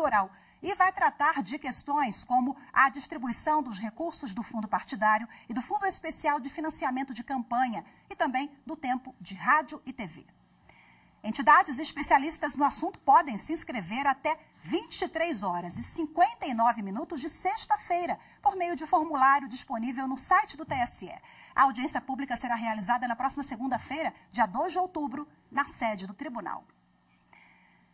eleitoral e vai tratar de questões como a distribuição dos recursos do fundo partidário e do Fundo Especial de Financiamento de Campanha e também do tempo de rádio e TV. Entidades especialistas no assunto podem se inscrever até 23 horas e 59 minutos de sexta-feira, por meio de formulário disponível no site do TSE. A audiência pública será realizada na próxima segunda-feira, dia 2 de outubro, na sede do tribunal.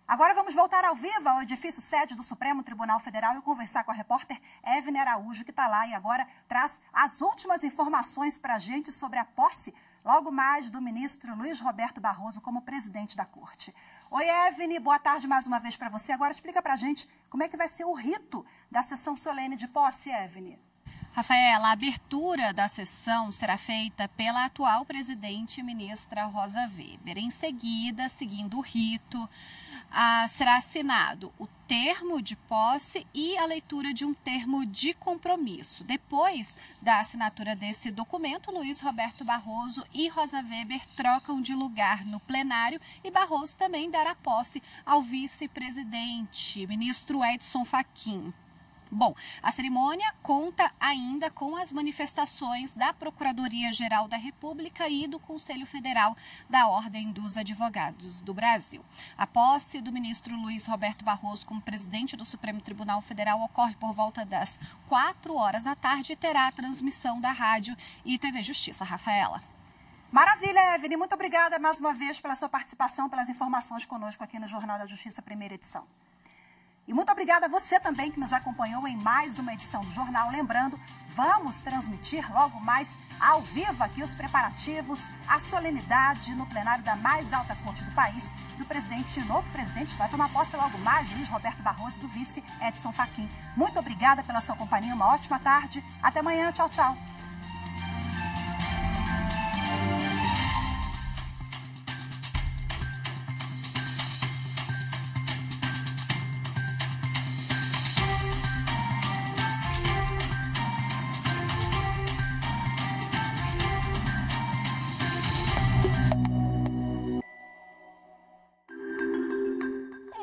Agora vamos voltar ao vivo ao edifício sede do Supremo Tribunal Federal e conversar com a repórter Evne Araújo, que está lá e agora traz as últimas informações para a gente sobre a posse, logo mais, do ministro Luiz Roberto Barroso como presidente da Corte. Oi, Evne, boa tarde mais uma vez para você. Agora explica para a gente como é que vai ser o rito da sessão solene de posse, Evne. Rafaela, a abertura da sessão será feita pela atual presidente ministra Rosa Weber. Em seguida, seguindo o rito, ah, será assinado o termo de posse e a leitura de um termo de compromisso. Depois da assinatura desse documento, Luiz Roberto Barroso e Rosa Weber trocam de lugar no plenário e Barroso também dará posse ao vice-presidente, ministro Edson Fachin. Bom, a cerimônia conta ainda com as manifestações da Procuradoria-Geral da República e do Conselho Federal da Ordem dos Advogados do Brasil. A posse do ministro Luiz Roberto Barroso como presidente do Supremo Tribunal Federal ocorre por volta das 4 horas da tarde e terá a transmissão da rádio e TV Justiça. Rafaela. Maravilha, Evelyn. Muito obrigada mais uma vez pela sua participação, pelas informações conosco aqui no Jornal da Justiça, primeira edição. E muito obrigada a você também que nos acompanhou em mais uma edição do jornal. Lembrando, vamos transmitir logo mais ao vivo aqui os preparativos, a solenidade no plenário da mais alta corte do país, do presidente, novo presidente, vai tomar posse logo mais, Luiz Roberto Barroso, do vice Edson Fachin. Muito obrigada pela sua companhia, uma ótima tarde. Até amanhã, tchau, tchau.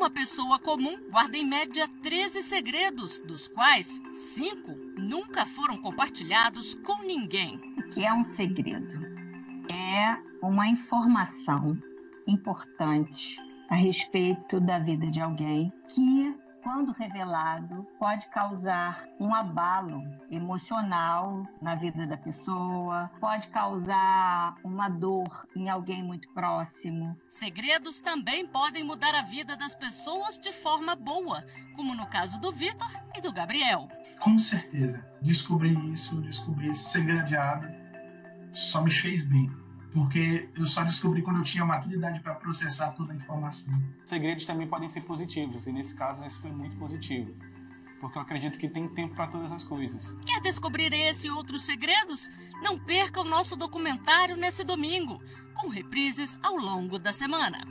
Uma pessoa comum guarda em média 13 segredos, dos quais 5 nunca foram compartilhados com ninguém. O que é um segredo? É uma informação importante a respeito da vida de alguém que quando revelado, pode causar um abalo emocional na vida da pessoa, pode causar uma dor em alguém muito próximo. Segredos também podem mudar a vida das pessoas de forma boa, como no caso do Vitor e do Gabriel. Com certeza, descobrir isso, descobrir esse segredo de só me fez bem porque eu só descobri quando eu tinha maturidade para processar toda a informação. Segredos também podem ser positivos, e nesse caso esse foi muito positivo, porque eu acredito que tem tempo para todas as coisas. Quer descobrir esse e outros segredos? Não perca o nosso documentário nesse domingo, com reprises ao longo da semana.